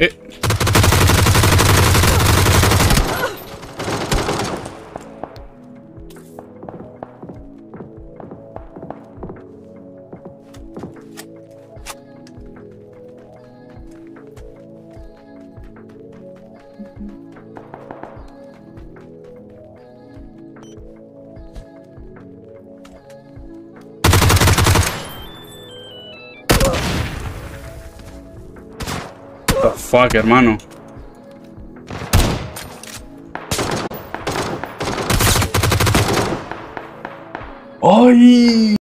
えっ the fuck, hermano? ¡Ay!